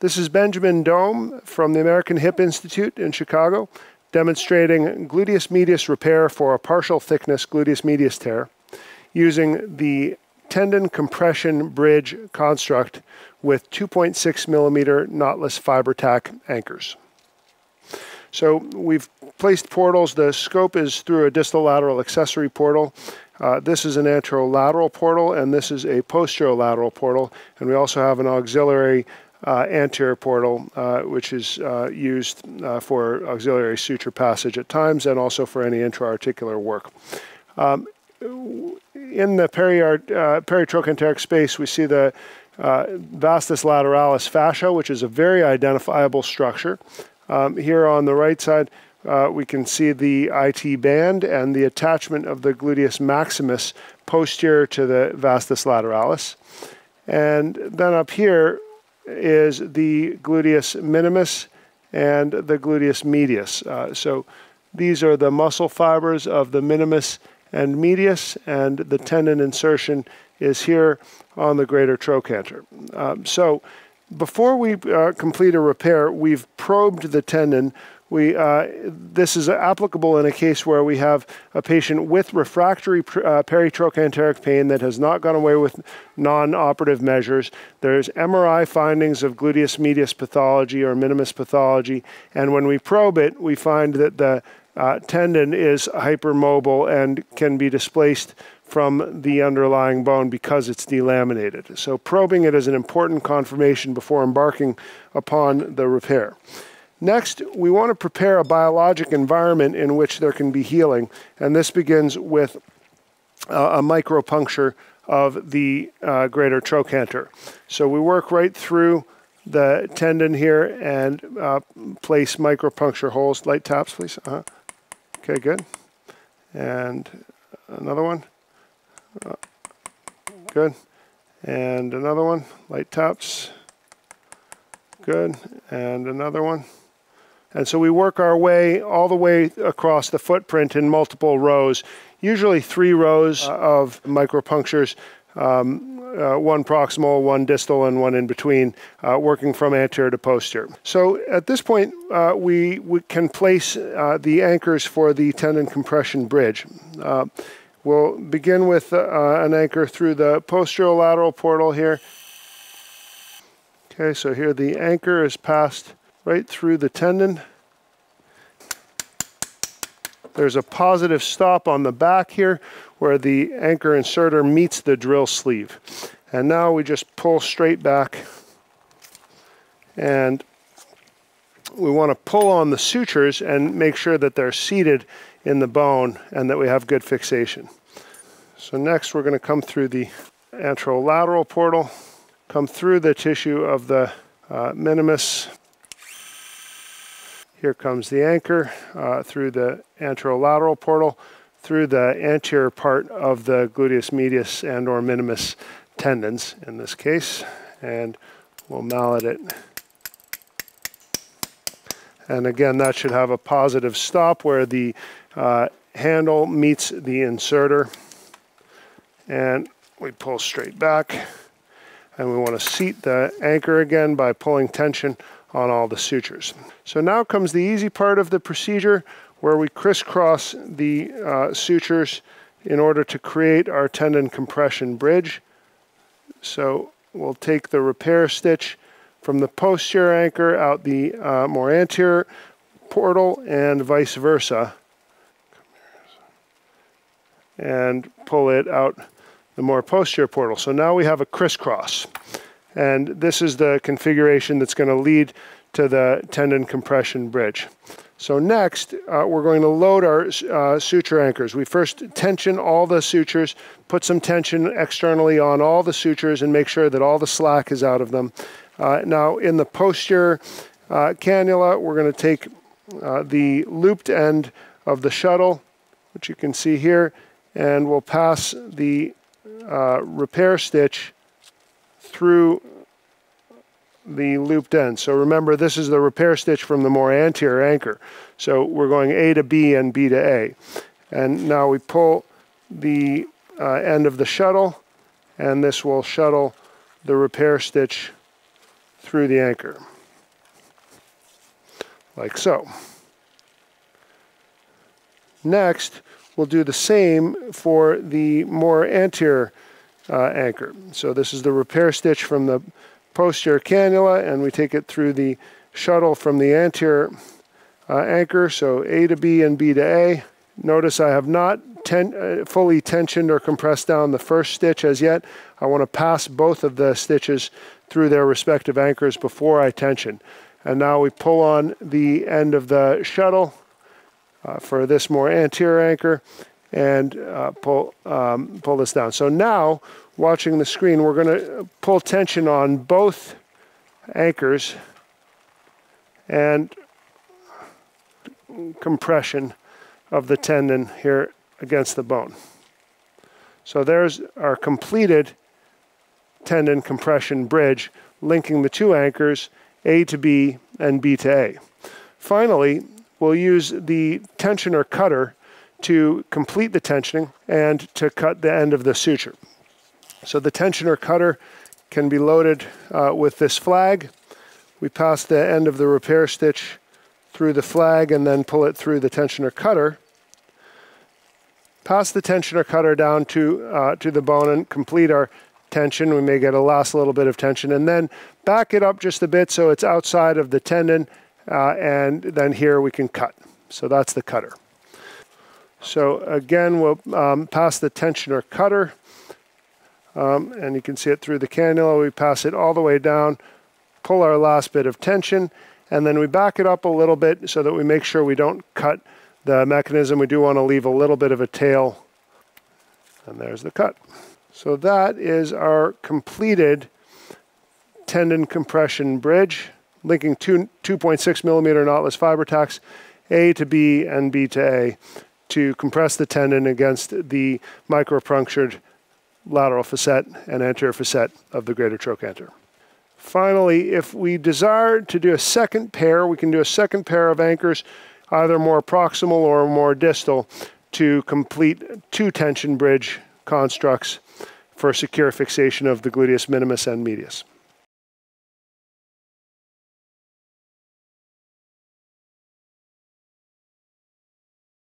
This is Benjamin Domb from the American Hip Institute in Chicago, demonstrating gluteus medius repair for a partial thickness gluteus medius tear using the tendon compression bridge construct with 2.6 millimeter knotless FiberTak anchors. So we've placed portals. The scope is through a distal lateral accessory portal. Uh, this is an anterolateral portal, and this is a posterolateral portal. And we also have an auxiliary anterior portal, uh, which is uh, used uh, for auxiliary suture passage at times and also for any intra-articular work. Um, in the peri uh, peritrochanteric space, we see the vastus lateralis fascia, which is a very identifiable structure. Um, here on the right side, uh, we can see the IT band and the attachment of the gluteus maximus posterior to the vastus lateralis. And then up here is the gluteus minimus and the gluteus medius. Uh, so these are the muscle fibers of the minimus and medius, and the tendon insertion is here on the greater trochanter. Um, so before we uh, complete a repair, we've probed the tendon. We, uh, this is applicable in a case where we have a patient with refractory uh, peritrochanteric pain that has not gone away with non-operative measures. There's MRI findings of gluteus medius pathology or minimus pathology, and when we probe it, we find that the uh, tendon is hypermobile and can be displaced from the underlying bone because it's delaminated. So probing it is an important confirmation before embarking upon the repair. Next, we want to prepare a biologic environment in which there can be healing, and this begins with uh, a micropuncture of the uh, greater trochanter. So we work right through the tendon here and uh, place micropuncture holes. Light taps, please. -huh. Okay, good. And another one. Good. And another one, light taps. Good. And another one. And so we work our way all the way across the footprint in multiple rows, usually three rows of micropunctures, um, uh, one proximal, one distal, and one in between, uh, working from anterior to posterior. So at this point, uh, we, we can place uh, the anchors for the tendon compression bridge. Uh, We'll begin with uh, an anchor through the posterolateral portal here. Okay, so here the anchor is passed right through the tendon. There's a positive stop on the back here where the anchor inserter meets the drill sleeve. And now we just pull straight back and we want to pull on the sutures and make sure that they're seated in the bone and that we have good fixation. So next we're going to come through the anterolateral portal, come through the tissue of the uh, minimus. Here comes the anchor uh, through the anterolateral portal, through the anterior part of the gluteus medius and or minimus tendons in this case, and we'll mallet it. And again, that should have a positive stop where the uh, handle meets the inserter and we pull straight back and we want to seat the anchor again by pulling tension on all the sutures. So now comes the easy part of the procedure where we crisscross the uh, sutures in order to create our tendon compression bridge. So we'll take the repair stitch from the posterior anchor out the uh, more anterior portal and vice versa and pull it out the more posterior portal. So now we have a crisscross. And this is the configuration that's going to lead to the tendon compression bridge. So next, uh, we're going to load our uh, suture anchors. We first tension all the sutures, put some tension externally on all the sutures and make sure that all the slack is out of them. Uh, now in the posterior uh, cannula, we're going to take uh, the looped end of the shuttle, which you can see here, and we'll pass the uh, repair stitch through the looped end. So remember, this is the repair stitch from the more anterior anchor. So we're going A to B and B to A. And now we pull the uh, end of the shuttle, and this will shuttle the repair stitch through the anchor, like so. Next, we'll do the same for the more anterior uh, anchor. So this is the repair stitch from the posterior cannula, and we take it through the shuttle from the anterior uh, anchor, so A to B and B to A. Notice I have not ten, uh, fully tensioned or compressed down the first stitch as yet. I want to pass both of the stitches through their respective anchors before I tension. And now we pull on the end of the shuttle uh, for this more anterior anchor and uh, pull, um, pull this down. So now, watching the screen, we're going to pull tension on both anchors and compression of the tendon here against the bone. So there's our completed tendon compression bridge linking the two anchors, A to B and B to A. Finally, we'll use the tensioner cutter to complete the tensioning and to cut the end of the suture. So the tensioner cutter can be loaded uh, with this flag. We pass the end of the repair stitch through the flag and then pull it through the tensioner cutter. Pass the tensioner cutter down to, uh, to the bone and complete our tension. We may get a last little bit of tension and then back it up just a bit so it's outside of the tendon uh, and then here we can cut. So that's the cutter. So again, we'll um, pass the tensioner cutter um, and you can see it through the cannula. We pass it all the way down, pull our last bit of tension, and then we back it up a little bit so that we make sure we don't cut the mechanism. We do want to leave a little bit of a tail. And there's the cut. So that is our completed tendon compression bridge linking two 2.6 millimeter knotless FiberTaks A to B and B to A to compress the tendon against the micropunctured lateral facet and anterior facet of the greater trochanter. Finally, if we desire to do a second pair, we can do a second pair of anchors, either more proximal or more distal, to complete two tension bridge constructs for secure fixation of the gluteus minimus and medius.